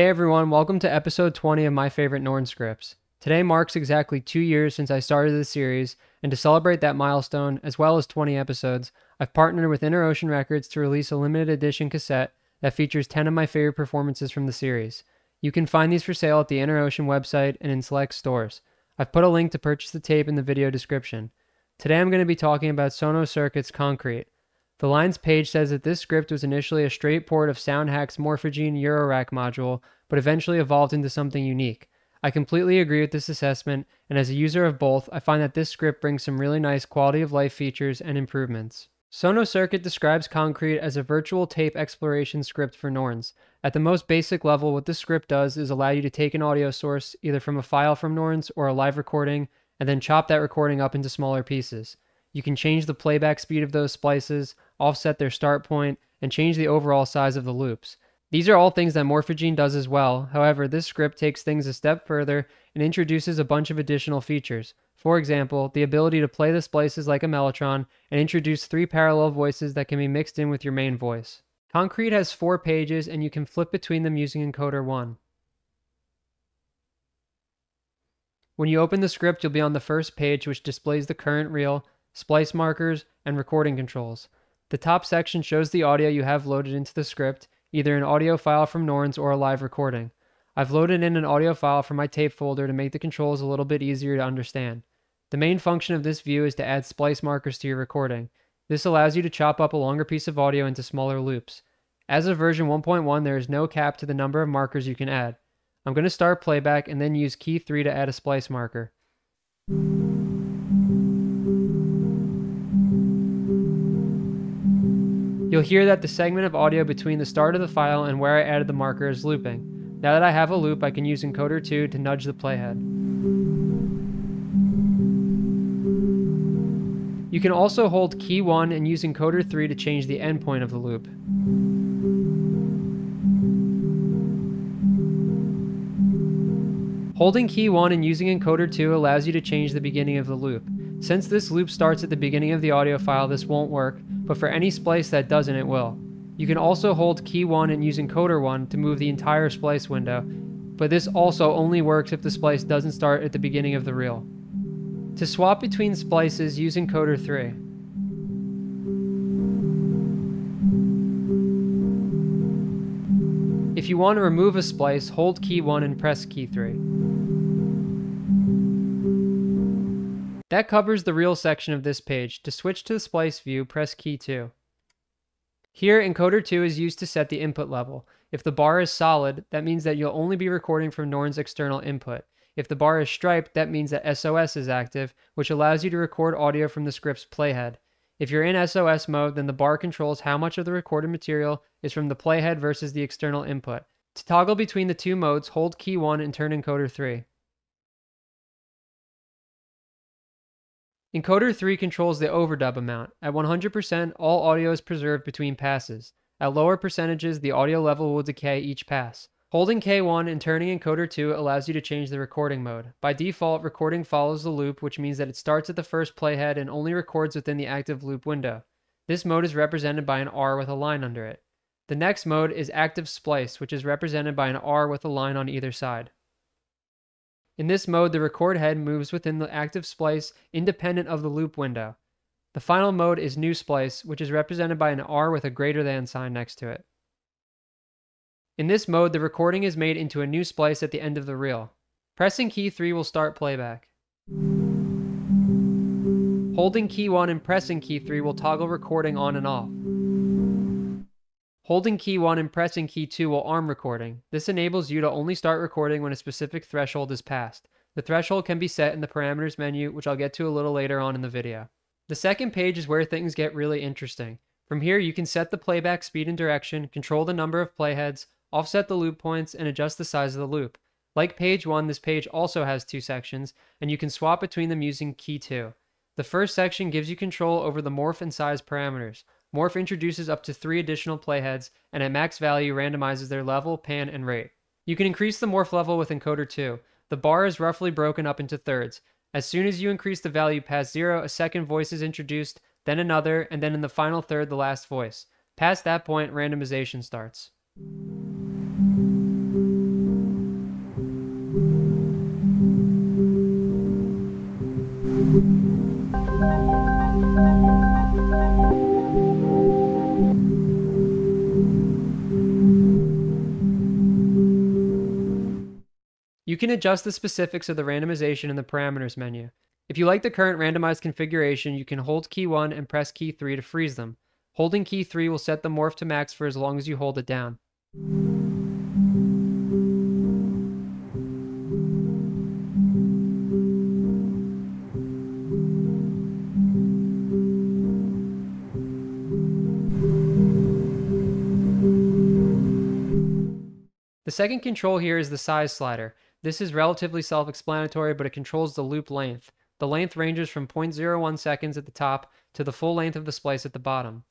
Hey everyone, welcome to episode 20 of My Favorite Norns Scripts. Today marks exactly two years since I started this series, and to celebrate that milestone, as well as 20 episodes, I've partnered with Inner Ocean Records to release a limited edition cassette that features 10 of my favorite performances from the series. You can find these for sale at the Inner Ocean website and in select stores. I've put a link to purchase the tape in the video description. Today I'm going to be talking about Sonocircuit's Concrete. The lines page says that this script was initially a straight port of SoundHack's Morphagene Eurorack module, but eventually evolved into something unique. I completely agree with this assessment, and as a user of both, I find that this script brings some really nice quality of life features and improvements. Sonocircuit describes Concrete as a virtual tape exploration script for Norns. At the most basic level, what this script does is allow you to take an audio source, either from a file from Norns or a live recording, and then chop that recording up into smaller pieces. You can change the playback speed of those splices, offset their start point, and change the overall size of the loops. These are all things that Morphagene does as well, however, this script takes things a step further and introduces a bunch of additional features. For example, the ability to play the splices like a Mellotron and introduce three parallel voices that can be mixed in with your main voice. Concrete has four pages and you can flip between them using Encoder 1. When you open the script, you'll be on the first page which displays the current reel, splice markers, and recording controls. The top section shows the audio you have loaded into the script, either an audio file from Norns or a live recording. I've loaded in an audio file from my tape folder to make the controls a little bit easier to understand. The main function of this view is to add splice markers to your recording. This allows you to chop up a longer piece of audio into smaller loops. As of version 1.1, there is no cap to the number of markers you can add. I'm going to start playback and then use key 3 to add a splice marker. You'll hear that the segment of audio between the start of the file and where I added the marker is looping. Now that I have a loop, I can use encoder 2 to nudge the playhead. You can also hold key 1 and use encoder 3 to change the endpoint of the loop. Holding key 1 and using encoder 2 allows you to change the beginning of the loop. Since this loop starts at the beginning of the audio file, this won't work, but for any splice that doesn't, it will. You can also hold key 1 and use encoder 1 to move the entire splice window, but this also only works if the splice doesn't start at the beginning of the reel. To swap between splices, use encoder 3. If you want to remove a splice, hold key 1 and press key 3. That covers the reel section of this page. To switch to the splice view, press key 2. Here, encoder 2 is used to set the input level. If the bar is solid, that means that you'll only be recording from Norn's external input. If the bar is striped, that means that SOS is active, which allows you to record audio from the script's playhead. If you're in SOS mode, then the bar controls how much of the recorded material is from the playhead versus the external input. To toggle between the two modes, hold key 1 and turn encoder 3. Encoder 3 controls the overdub amount. At 100%, all audio is preserved between passes. At lower percentages, the audio level will decay each pass. Holding K1 and turning encoder 2 allows you to change the recording mode. By default, recording follows the loop, which means that it starts at the first playhead and only records within the active loop window. This mode is represented by an R with a line under it. The next mode is active splice, which is represented by an R with a line on either side. In this mode, the record head moves within the active splice independent of the loop window. The final mode is new splice, which is represented by an R with a greater than sign next to it. In this mode, the recording is made into a new splice at the end of the reel. Pressing key 3 will start playback. Holding key 1 and pressing key 3 will toggle recording on and off. Holding key 1 and pressing key 2 will arm recording. This enables you to only start recording when a specific threshold is passed. The threshold can be set in the parameters menu, which I'll get to a little later on in the video. The second page is where things get really interesting. From here, you can set the playback speed and direction, control the number of playheads, offset the loop points, and adjust the size of the loop. Like page 1, this page also has two sections, and you can swap between them using key 2. The first section gives you control over the morph and size parameters. Morph introduces up to three additional playheads, and at max value randomizes their level, pan, and rate. You can increase the morph level with Encoder 2. The bar is roughly broken up into thirds. As soon as you increase the value past zero, a second voice is introduced, then another, and then in the final third, the last voice. Past that point, randomization starts. You can adjust the specifics of the randomization in the parameters menu. If you like the current randomized configuration, you can hold key 1 and press key 3 to freeze them. Holding key 3 will set the morph to max for as long as you hold it down. The second control here is the size slider. This is relatively self-explanatory, but it controls the loop length. The length ranges from 0.01 seconds at the top to the full length of the splice at the bottom.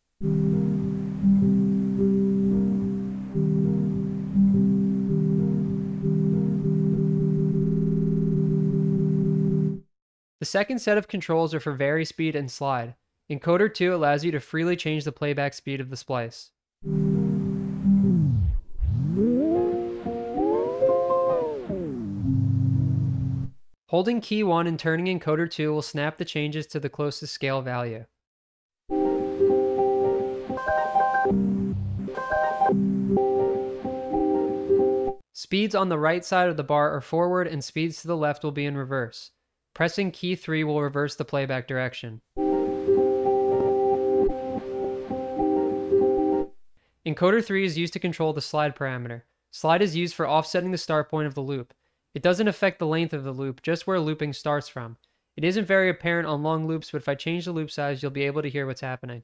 The second set of controls are for vary speed and slide. Encoder 2 allows you to freely change the playback speed of the splice. Holding key 1 and turning encoder 2 will snap the changes to the closest scale value. Speeds on the right side of the bar are forward and speeds to the left will be in reverse. Pressing key 3 will reverse the playback direction. Encoder 3 is used to control the slide parameter. Slide is used for offsetting the start point of the loop. It doesn't affect the length of the loop, just where looping starts from. It isn't very apparent on long loops, but if I change the loop size, you'll be able to hear what's happening.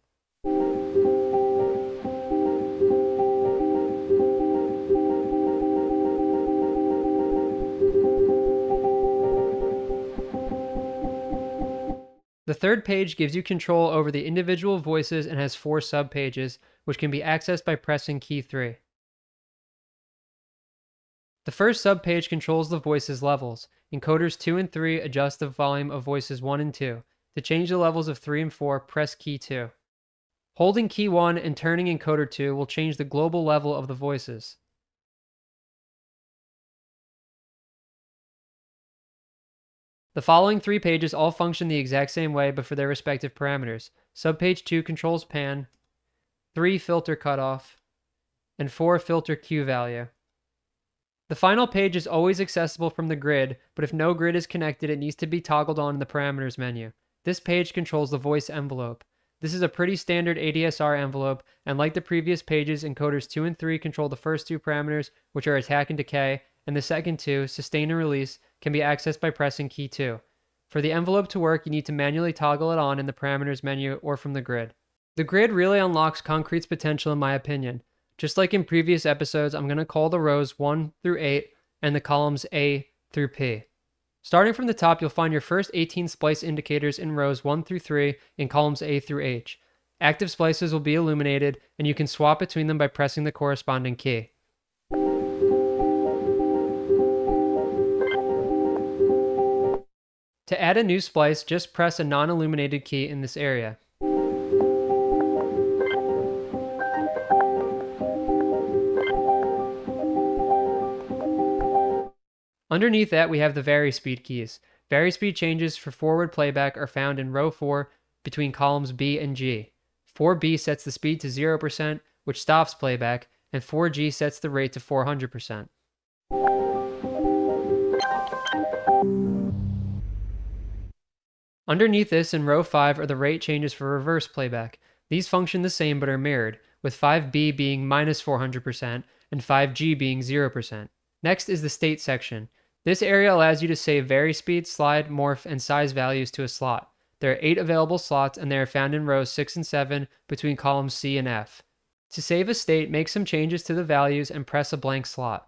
The third page gives you control over the individual voices and has four subpages, which can be accessed by pressing key 3. The first subpage controls the voices levels. Encoders 2 and 3 adjust the volume of voices 1 and 2. To change the levels of 3 and 4, press key 2. Holding key 1 and turning encoder 2 will change the global level of the voices. The following three pages all function the exact same way but for their respective parameters. Subpage 2 controls pan, 3 filter cutoff, and 4 filter Q value. The final page is always accessible from the grid, but if no grid is connected, it needs to be toggled on in the parameters menu. This page controls the voice envelope. This is a pretty standard ADSR envelope, and like the previous pages, encoders 2 and 3 control the first two parameters, which are attack and decay, and the second two, sustain and release, can be accessed by pressing key 2. For the envelope to work, you need to manually toggle it on in the parameters menu or from the grid. The grid really unlocks Concrete's potential in my opinion. Just like in previous episodes, I'm going to call the rows 1 through 8 and the columns A through P. Starting from the top, you'll find your first 18 splice indicators in rows 1 through 3 in columns A through H. Active splices will be illuminated, and you can swap between them by pressing the corresponding key. To add a new splice, just press a non-illuminated key in this area. Underneath that, we have the vary speed keys. Vary speed changes for forward playback are found in row 4 between columns B and G. 4B sets the speed to 0%, which stops playback, and 4G sets the rate to 400%. Underneath this in row 5 are the rate changes for reverse playback. These function the same but are mirrored, with 5B being minus 400% and 5G being 0%. Next is the state section. This area allows you to save vary speed, slide, morph, and size values to a slot. There are 8 available slots and they are found in rows 6 and 7 between columns C and F. To save a state, make some changes to the values and press a blank slot.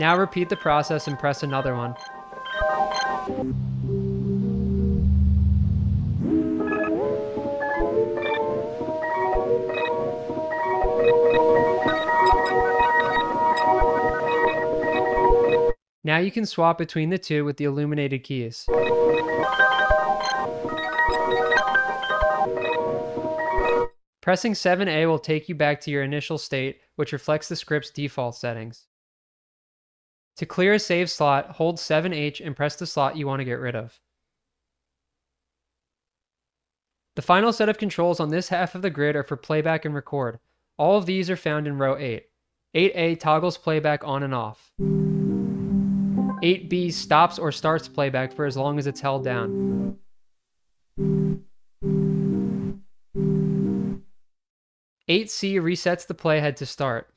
Now repeat the process and press another one. Now you can swap between the two with the illuminated keys. Pressing 7A will take you back to your initial state, which reflects the script's default settings. To clear a save slot, hold 7H and press the slot you want to get rid of. The final set of controls on this half of the grid are for playback and record. All of these are found in row 8. 8A toggles playback on and off. 8B stops or starts playback for as long as it's held down. 8C resets the playhead to start.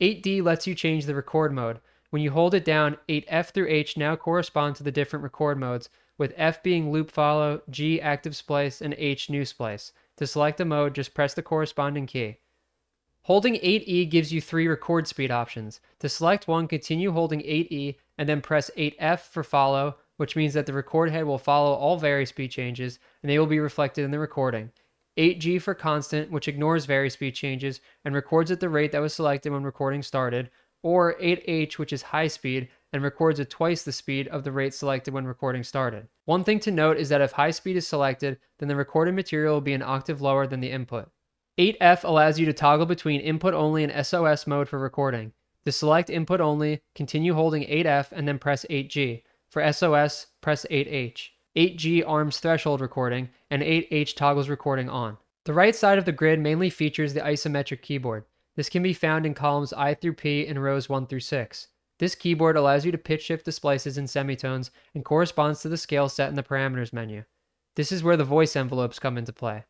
8D lets you change the record mode. When you hold it down, 8F through H now correspond to the different record modes, with F being loop follow, G active splice, and H new splice. To select a mode, just press the corresponding key. Holding 8E gives you three record speed options. To select one, continue holding 8E and then press 8F for follow, which means that the record head will follow all vari-speed changes and they will be reflected in the recording. 8G for constant, which ignores vari-speed changes and records at the rate that was selected when recording started, or 8H, which is high speed and records at twice the speed of the rate selected when recording started. One thing to note is that if high speed is selected, then the recorded material will be an octave lower than the input. 8F allows you to toggle between input only and SOS mode for recording. To select input only, continue holding 8F and then press 8G. For SOS, press 8H. 8G arms threshold recording, and 8H toggles recording on. The right side of the grid mainly features the isometric keyboard. This can be found in columns I through P in rows 1 through 6. This keyboard allows you to pitch shift the splices and semitones and corresponds to the scale set in the parameters menu. This is where the voice envelopes come into play.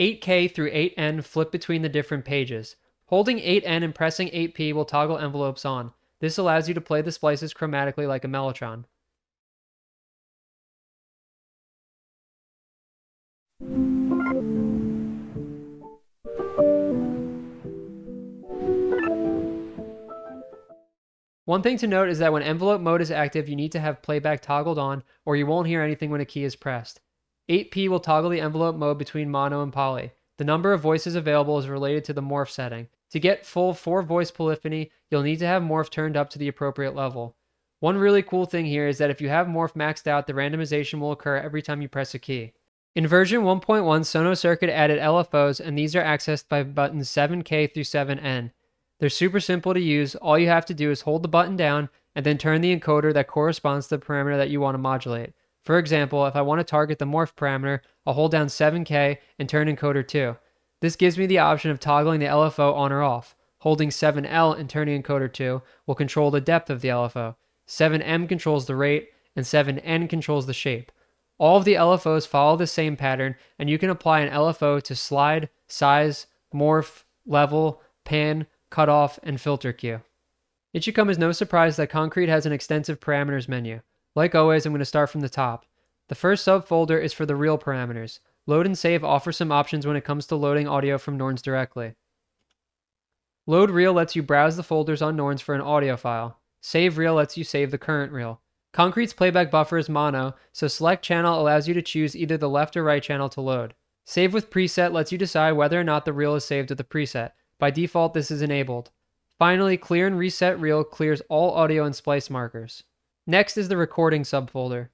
8K through 8N flip between the different pages. Holding 8N and pressing 8P will toggle envelopes on. This allows you to play the splices chromatically like a mellotron. One thing to note is that when envelope mode is active, you need to have playback toggled on, or you won't hear anything when a key is pressed. 8P will toggle the envelope mode between mono and poly. The number of voices available is related to the morph setting. To get full 4 voice polyphony, you'll need to have morph turned up to the appropriate level. One really cool thing here is that if you have morph maxed out, the randomization will occur every time you press a key. In version 1.1, Sonocircuit added LFOs, and these are accessed by buttons 7K through 7N. They're super simple to use. All you have to do is hold the button down and then turn the encoder that corresponds to the parameter that you want to modulate. For example, if I want to target the morph parameter, I'll hold down 7K and turn encoder 2. This gives me the option of toggling the LFO on or off. Holding 7L and turning encoder 2 will control the depth of the LFO. 7M controls the rate, and 7N controls the shape. All of the LFOs follow the same pattern, and you can apply an LFO to slide, size, morph, level, pan, cutoff, and filter Q. It should come as no surprise that Concrete has an extensive parameters menu. Like always, I'm going to start from the top. The first subfolder is for the reel parameters. Load and Save offers some options when it comes to loading audio from Norns directly. Load Reel lets you browse the folders on Norns for an audio file. Save Reel lets you save the current reel. Concrete's playback buffer is mono, so select channel allows you to choose either the left or right channel to load. Save with preset lets you decide whether or not the reel is saved to the preset. By default, this is enabled. Finally, clear and reset reel clears all audio and splice markers. Next is the recording subfolder.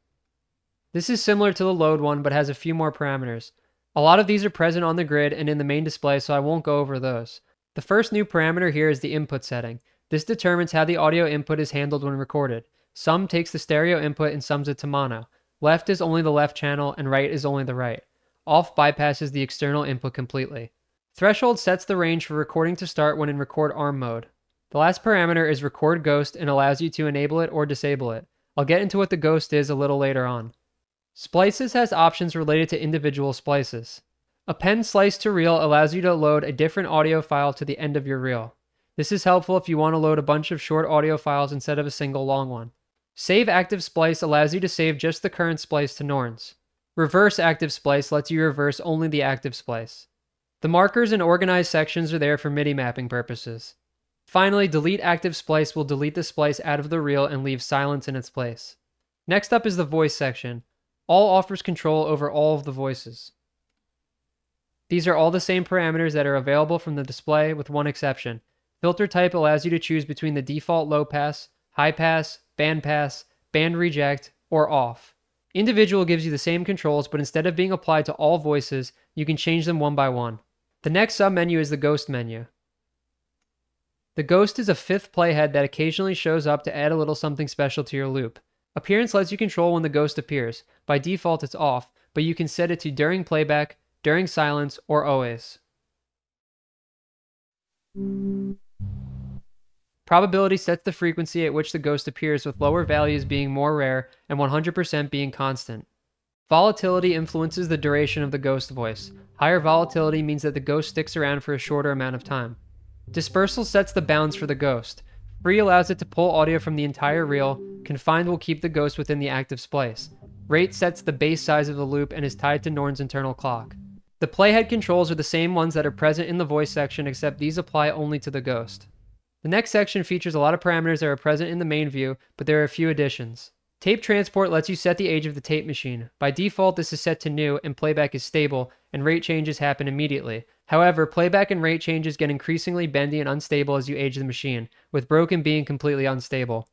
This is similar to the load one, but has a few more parameters. A lot of these are present on the grid and in the main display, so I won't go over those. The first new parameter here is the input setting. This determines how the audio input is handled when recorded. Sum takes the stereo input and sums it to mono. Left is only the left channel and right is only the right. Off bypasses the external input completely. Threshold sets the range for recording to start when in record arm mode. The last parameter is record ghost and allows you to enable it or disable it. I'll get into what the ghost is a little later on. Splices has options related to individual splices. Append slice to reel allows you to load a different audio file to the end of your reel. This is helpful if you want to load a bunch of short audio files instead of a single long one. Save active splice allows you to save just the current splice to Norns. Reverse active splice lets you reverse only the active splice. The markers and organized sections are there for MIDI mapping purposes. Finally, delete active splice will delete the splice out of the reel and leave silence in its place. Next up is the voice section. All offers control over all of the voices. These are all the same parameters that are available from the display with one exception. Filter type allows you to choose between the default low pass, high pass, band pass, band reject, or off. Individual gives you the same controls, but instead of being applied to all voices, you can change them one by one. The next submenu is the Ghost menu. The Ghost is a fifth playhead that occasionally shows up to add a little something special to your loop. Appearance lets you control when the Ghost appears. By default, it's off, but you can set it to during playback, during silence, or always. Probability sets the frequency at which the ghost appears, with lower values being more rare and 100% being constant. Volatility influences the duration of the ghost voice. Higher volatility means that the ghost sticks around for a shorter amount of time. Dispersal sets the bounds for the ghost. Free allows it to pull audio from the entire reel, confined will keep the ghost within the active splice. Rate sets the base size of the loop and is tied to Norn's internal clock. The playhead controls are the same ones that are present in the voice section except these apply only to the ghost. The next section features a lot of parameters that are present in the main view, but there are a few additions. Tape transport lets you set the age of the tape machine. By default, this is set to new and playback is stable, and rate changes happen immediately. However, playback and rate changes get increasingly bendy and unstable as you age the machine, with broken being completely unstable.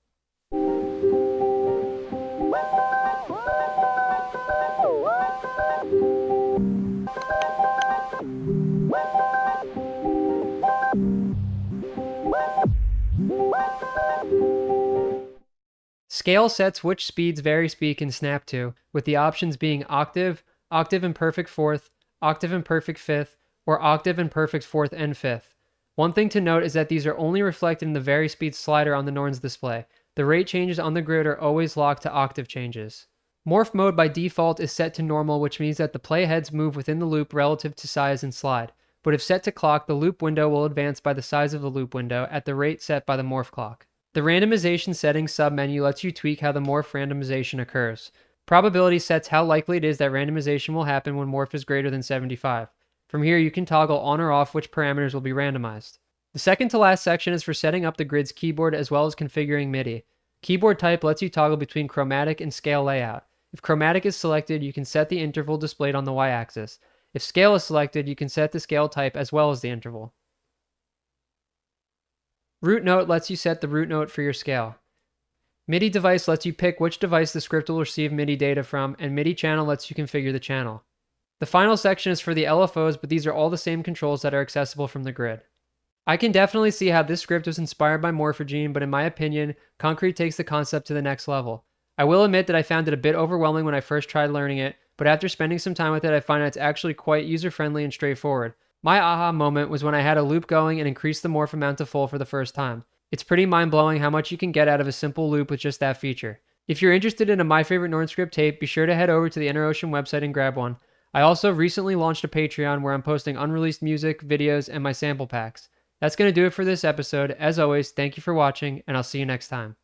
Scale sets which speeds VariSpeed can snap to, with the options being octave, octave and perfect fourth, octave and perfect fifth, or octave and perfect fourth and fifth. One thing to note is that these are only reflected in the VariSpeed slider on the Norn's display. The rate changes on the grid are always locked to octave changes. Morph mode by default is set to normal, which means that the playheads move within the loop relative to size and slide. But if set to clock, the loop window will advance by the size of the loop window at the rate set by the morph clock. The randomization settings submenu lets you tweak how the morph randomization occurs. Probability sets how likely it is that randomization will happen when morph is greater than 75. From here, you can toggle on or off which parameters will be randomized. The second to last section is for setting up the grid's keyboard as well as configuring MIDI. Keyboard type lets you toggle between chromatic and scale layout. If chromatic is selected, you can set the interval displayed on the y-axis. If scale is selected, you can set the scale type as well as the interval. Root note lets you set the root note for your scale. MIDI device lets you pick which device the script will receive MIDI data from, and MIDI channel lets you configure the channel. The final section is for the LFOs, but these are all the same controls that are accessible from the grid. I can definitely see how this script was inspired by Morphagene, but in my opinion, Concrete takes the concept to the next level. I will admit that I found it a bit overwhelming when I first tried learning it, but after spending some time with it, I find that it's actually quite user friendly and straightforward. My aha moment was when I had a loop going and increased the morph amount to full for the first time. It's pretty mind blowing how much you can get out of a simple loop with just that feature. If you're interested in a My Favorite Norns script tape, be sure to head over to the InnerOcean website and grab one. I also recently launched a Patreon where I'm posting unreleased music, videos, and my sample packs. That's going to do it for this episode. As always, thank you for watching, and I'll see you next time.